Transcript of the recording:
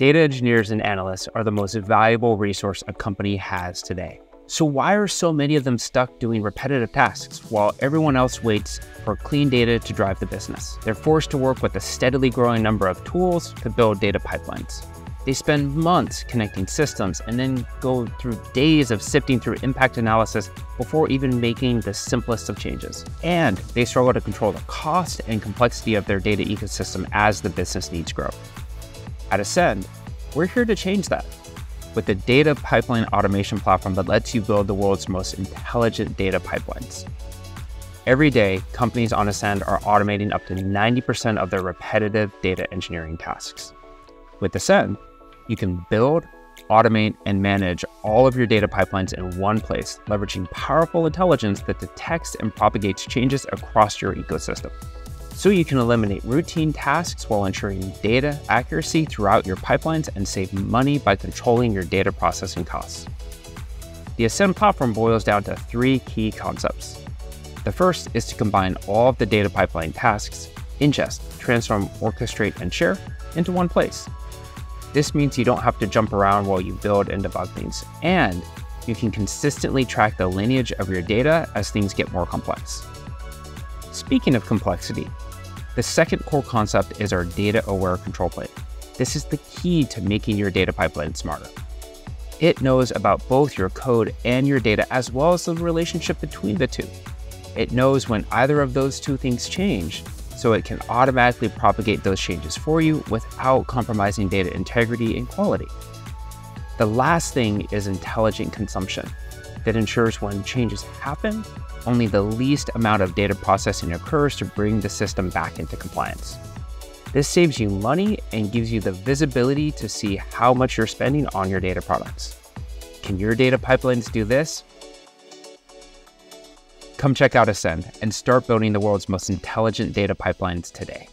Data engineers and analysts are the most valuable resource a company has today. So why are so many of them stuck doing repetitive tasks while everyone else waits for clean data to drive the business? They're forced to work with a steadily growing number of tools to build data pipelines. They spend months connecting systems and then go through days of sifting through impact analysis before even making the simplest of changes. And they struggle to control the cost and complexity of their data ecosystem as the business needs grow. At Ascend, we're here to change that with the data pipeline automation platform that lets you build the world's most intelligent data pipelines. Every day, companies on Ascend are automating up to 90% of their repetitive data engineering tasks. With Ascend, you can build, automate, and manage all of your data pipelines in one place, leveraging powerful intelligence that detects and propagates changes across your ecosystem so you can eliminate routine tasks while ensuring data accuracy throughout your pipelines and save money by controlling your data processing costs. The Ascend platform boils down to three key concepts. The first is to combine all of the data pipeline tasks, ingest, transform, orchestrate, and share into one place. This means you don't have to jump around while you build and debug things, and you can consistently track the lineage of your data as things get more complex. Speaking of complexity, the second core concept is our data aware control plane. This is the key to making your data pipeline smarter. It knows about both your code and your data, as well as the relationship between the two. It knows when either of those two things change, so it can automatically propagate those changes for you without compromising data integrity and quality. The last thing is intelligent consumption that ensures when changes happen, only the least amount of data processing occurs to bring the system back into compliance. This saves you money and gives you the visibility to see how much you're spending on your data products. Can your data pipelines do this? Come check out Ascend and start building the world's most intelligent data pipelines today.